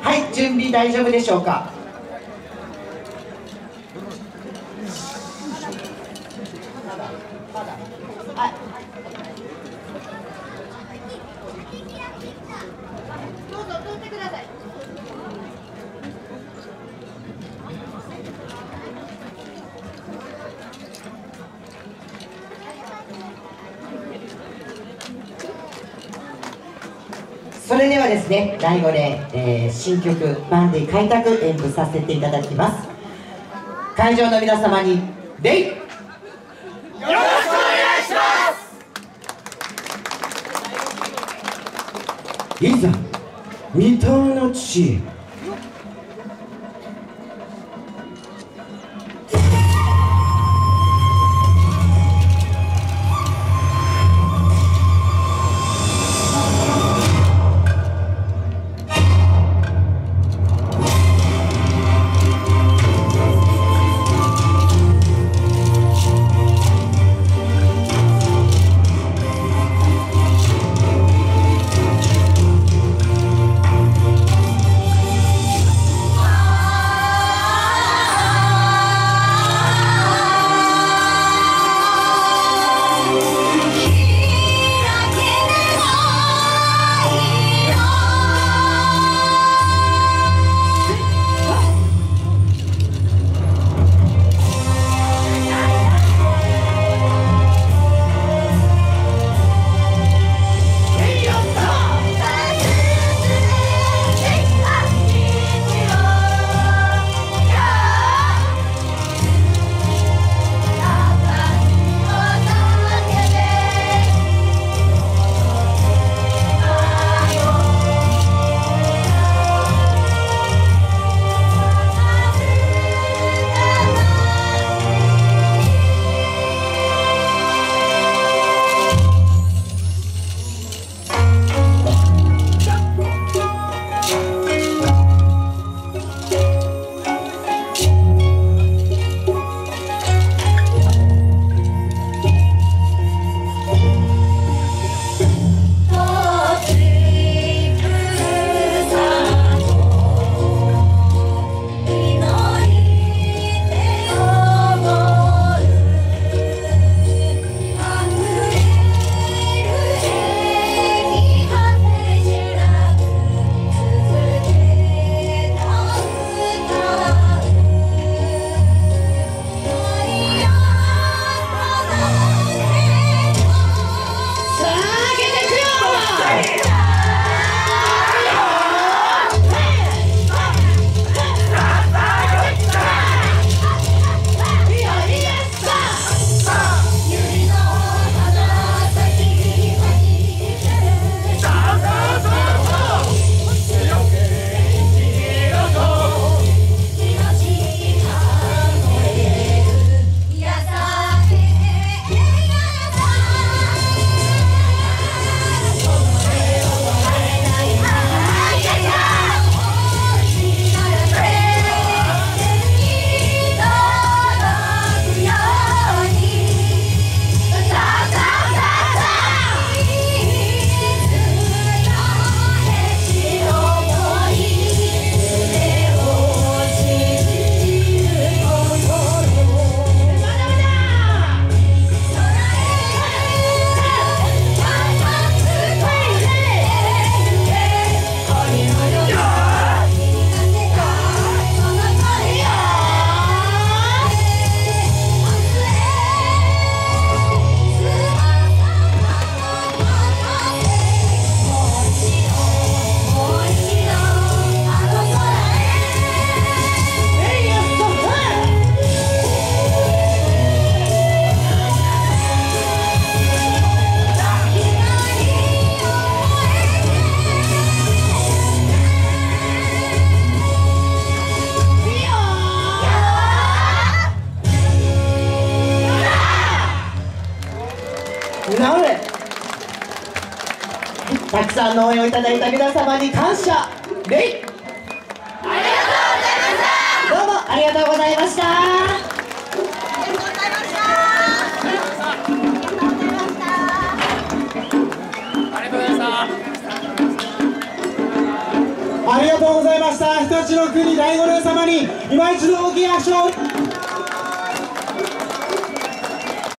はい準備大丈夫でしょうか？それではですね、第5例、えー、新曲「バンディ開拓」演舞させていただきます。会場の皆様に礼よろしくお願いします。いざ水戸の地たくさんの応援をいただいた皆様に感謝。礼どうもありがとうございました。ありがとうございました。日立の国第五連様に今一度大きい拍手を。